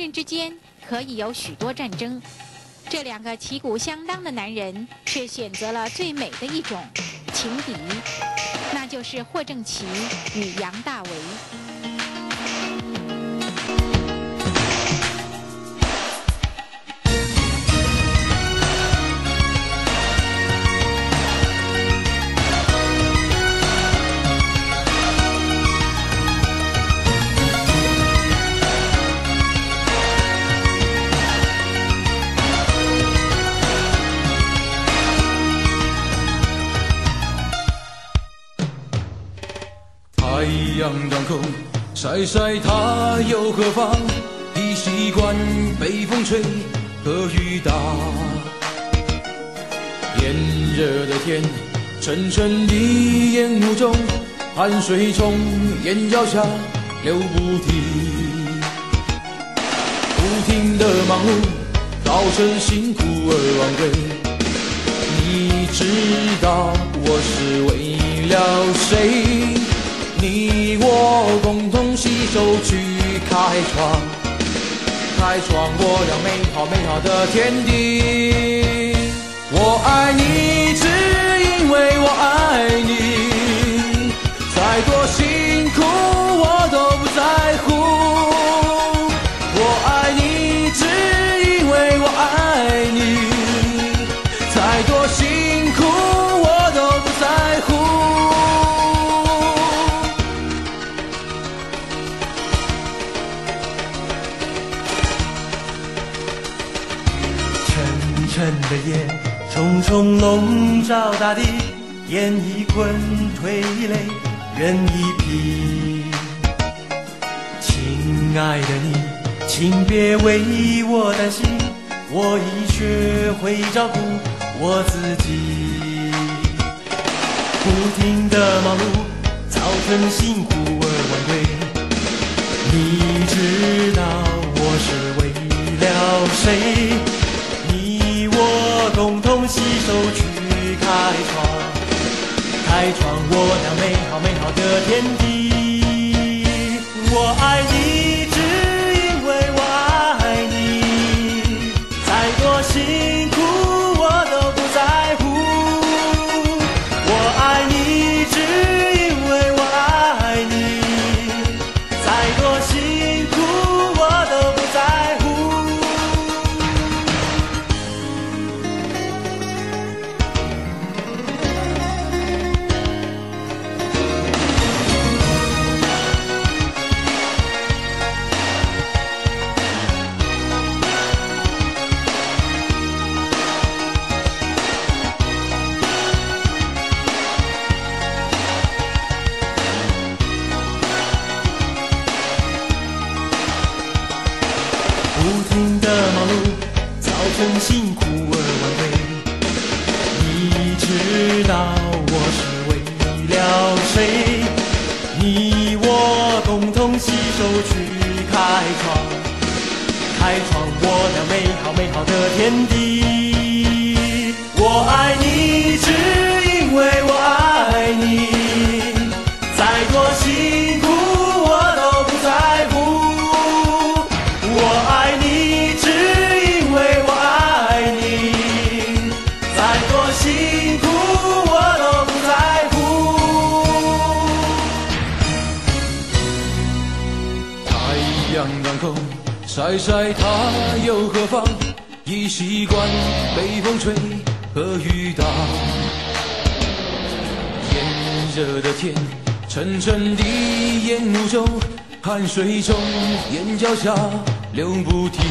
人之间可以有许多战争，这两个旗鼓相当的男人却选择了最美的一种情敌，那就是霍正奇与杨大为。太阳当空，晒晒它又何妨？已习惯北风吹和雨打。炎热的天，沉沉的烟雾中，汗水从眼角下流不停。不停的忙碌，造成辛苦而昂贵。你知道我是为了谁？你我共同携手去开创，开创我俩美好美好的天地。沉的夜，重重笼罩大地，烟一滚，褪一泪，缘一疲。亲爱的你，请别为我担心，我已学会照顾我自己。不停的忙碌，造成辛苦而晚归。你知道开创我那美好美好的天地。我爱你，不停的忙碌，早晨辛苦而晚归。你知道我是为了谁？你我共同携手去开创，开创我俩美好美好的天地。辛苦我都不在乎。太阳当空，晒晒它又何妨？已习惯被风吹和雨打。炎热的天，沉沉的烟雾中，汗水从眼角下流不停。